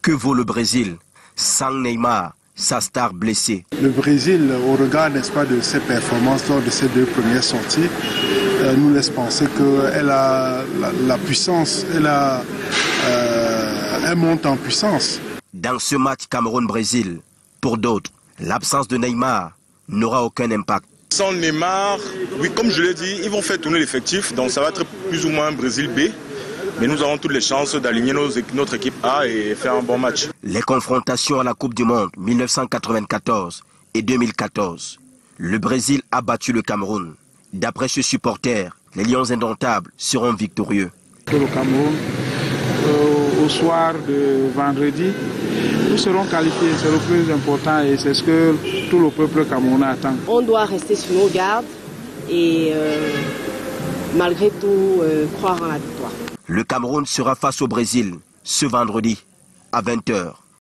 Que vaut le Brésil sans Neymar, sa star blessée? Le Brésil, au regard, n'est-ce pas, de ses performances lors de ses deux premières sorties, euh, nous laisse penser qu'elle a la, puissance, elle, a, euh, elle monte en puissance. Dans ce match Cameroun-Brésil, pour d'autres, l'absence de Neymar n'aura aucun impact. Sans Neymar, oui, comme je l'ai dit, ils vont faire tourner l'effectif, donc ça va être plus ou moins un Brésil B. Mais nous avons toutes les chances d'aligner notre équipe A et faire un bon match. Les confrontations à la Coupe du Monde 1994 et 2014. Le Brésil a battu le Cameroun. D'après ce supporter, les Lions indomptables seront victorieux. Pour le Cameroun, euh, au soir de vendredi, nous serons qualifiés, c'est le plus important et c'est ce que tout le peuple camerounais attend. On doit rester sur nos gardes et euh, malgré tout euh, croire en la victoire. Le Cameroun sera face au Brésil ce vendredi à 20h.